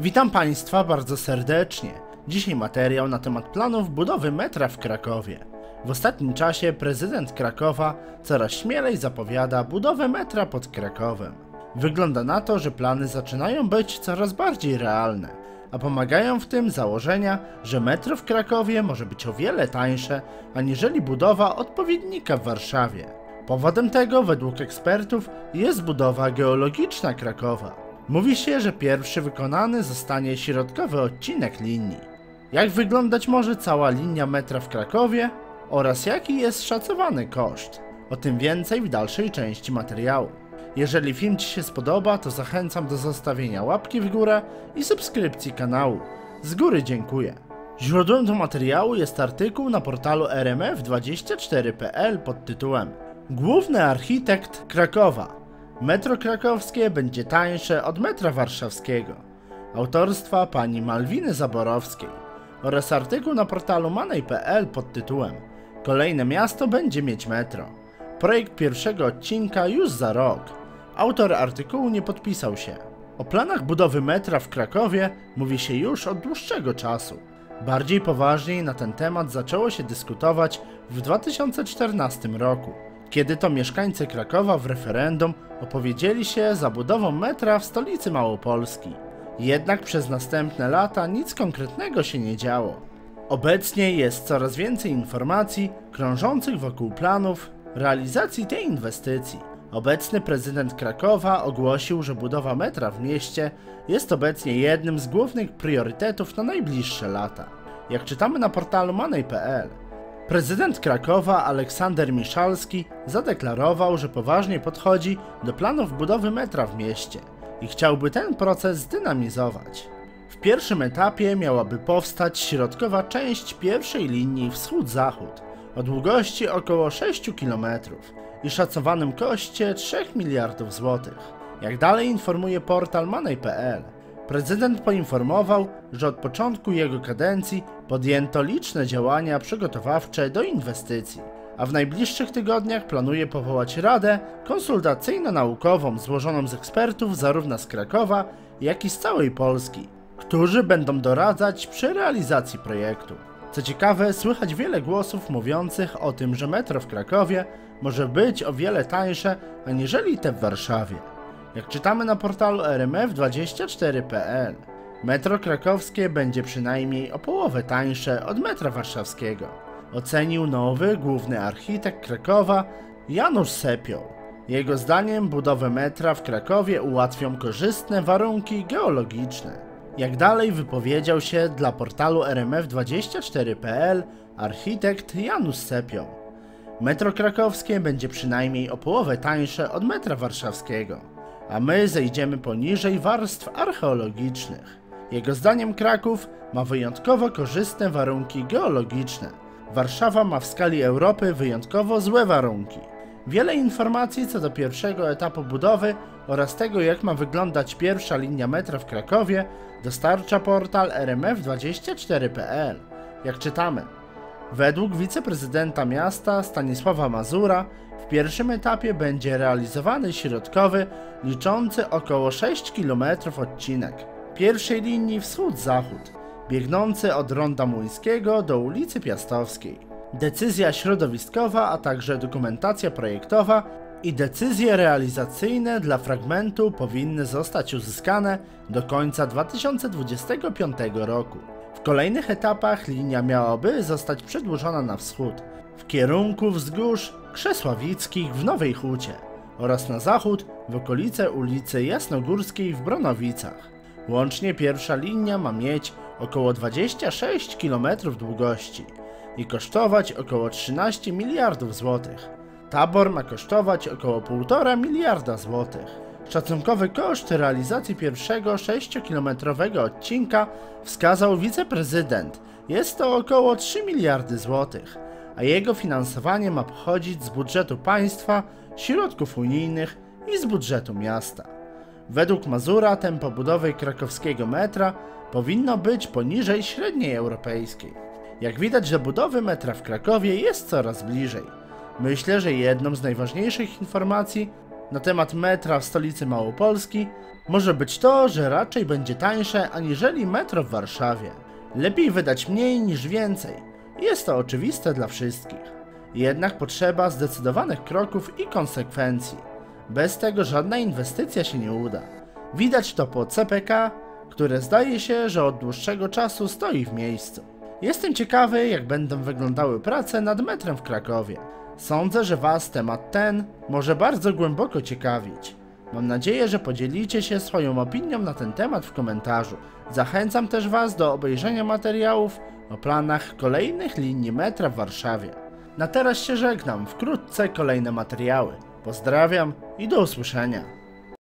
Witam Państwa bardzo serdecznie. Dzisiaj materiał na temat planów budowy metra w Krakowie. W ostatnim czasie prezydent Krakowa coraz śmielej zapowiada budowę metra pod Krakowem. Wygląda na to, że plany zaczynają być coraz bardziej realne, a pomagają w tym założenia, że metro w Krakowie może być o wiele tańsze aniżeli budowa odpowiednika w Warszawie. Powodem tego, według ekspertów, jest budowa geologiczna Krakowa. Mówi się, że pierwszy wykonany zostanie środkowy odcinek linii. Jak wyglądać może cała linia metra w Krakowie oraz jaki jest szacowany koszt? O tym więcej w dalszej części materiału. Jeżeli film Ci się spodoba, to zachęcam do zostawienia łapki w górę i subskrypcji kanału. Z góry dziękuję. Źródłem do materiału jest artykuł na portalu rmf24.pl pod tytułem Główny architekt Krakowa Metro krakowskie będzie tańsze od metra warszawskiego. Autorstwa pani Malwiny Zaborowskiej oraz artykuł na portalu manej.pl pod tytułem Kolejne miasto będzie mieć metro. Projekt pierwszego odcinka już za rok. Autor artykułu nie podpisał się. O planach budowy metra w Krakowie mówi się już od dłuższego czasu. Bardziej poważniej na ten temat zaczęło się dyskutować w 2014 roku kiedy to mieszkańcy Krakowa w referendum opowiedzieli się za budową metra w stolicy Małopolski. Jednak przez następne lata nic konkretnego się nie działo. Obecnie jest coraz więcej informacji krążących wokół planów realizacji tej inwestycji. Obecny prezydent Krakowa ogłosił, że budowa metra w mieście jest obecnie jednym z głównych priorytetów na najbliższe lata. Jak czytamy na portalu money.pl, Prezydent Krakowa Aleksander Miszalski zadeklarował, że poważnie podchodzi do planów budowy metra w mieście i chciałby ten proces zdynamizować. W pierwszym etapie miałaby powstać środkowa część pierwszej linii wschód-zachód o długości około 6 km i szacowanym koszcie 3 miliardów złotych. Jak dalej informuje portal money.pl, Prezydent poinformował, że od początku jego kadencji podjęto liczne działania przygotowawcze do inwestycji, a w najbliższych tygodniach planuje powołać radę konsultacyjno-naukową złożoną z ekspertów zarówno z Krakowa, jak i z całej Polski, którzy będą doradzać przy realizacji projektu. Co ciekawe, słychać wiele głosów mówiących o tym, że metro w Krakowie może być o wiele tańsze aniżeli te w Warszawie. Jak czytamy na portalu rmf24.pl, metro krakowskie będzie przynajmniej o połowę tańsze od metra warszawskiego. Ocenił nowy główny architekt Krakowa Janusz Sepioł. Jego zdaniem budowę metra w Krakowie ułatwią korzystne warunki geologiczne. Jak dalej wypowiedział się dla portalu rmf24.pl architekt Janusz Sepioł. Metro krakowskie będzie przynajmniej o połowę tańsze od metra warszawskiego a my zejdziemy poniżej warstw archeologicznych. Jego zdaniem Kraków ma wyjątkowo korzystne warunki geologiczne. Warszawa ma w skali Europy wyjątkowo złe warunki. Wiele informacji co do pierwszego etapu budowy oraz tego jak ma wyglądać pierwsza linia metra w Krakowie dostarcza portal rmf24.pl. Jak czytamy, według wiceprezydenta miasta Stanisława Mazura w pierwszym etapie będzie realizowany środkowy, liczący około 6 km odcinek pierwszej linii wschód-zachód, biegnący od Ronda Młyńskiego do ulicy Piastowskiej. Decyzja środowiskowa, a także dokumentacja projektowa i decyzje realizacyjne dla fragmentu powinny zostać uzyskane do końca 2025 roku. W kolejnych etapach linia miałaby zostać przedłużona na wschód, w kierunku wzgórz Krzesławickich w Nowej Hucie oraz na zachód w okolice ulicy Jasnogórskiej w Bronowicach. Łącznie pierwsza linia ma mieć około 26 km długości i kosztować około 13 miliardów złotych. Tabor ma kosztować około 1,5 miliarda złotych. Szacunkowy koszt realizacji pierwszego 6-kilometrowego odcinka wskazał wiceprezydent. Jest to około 3 miliardy złotych a jego finansowanie ma pochodzić z budżetu państwa, środków unijnych i z budżetu miasta. Według Mazura tempo budowy krakowskiego metra powinno być poniżej średniej europejskiej. Jak widać do budowy metra w Krakowie jest coraz bliżej. Myślę, że jedną z najważniejszych informacji na temat metra w stolicy Małopolski może być to, że raczej będzie tańsze aniżeli metro w Warszawie. Lepiej wydać mniej niż więcej. Jest to oczywiste dla wszystkich. Jednak potrzeba zdecydowanych kroków i konsekwencji. Bez tego żadna inwestycja się nie uda. Widać to po CPK, które zdaje się, że od dłuższego czasu stoi w miejscu. Jestem ciekawy, jak będą wyglądały prace nad metrem w Krakowie. Sądzę, że Was temat ten może bardzo głęboko ciekawić. Mam nadzieję, że podzielicie się swoją opinią na ten temat w komentarzu. Zachęcam też Was do obejrzenia materiałów o planach kolejnych linii metra w Warszawie. Na teraz się żegnam, wkrótce kolejne materiały. Pozdrawiam i do usłyszenia.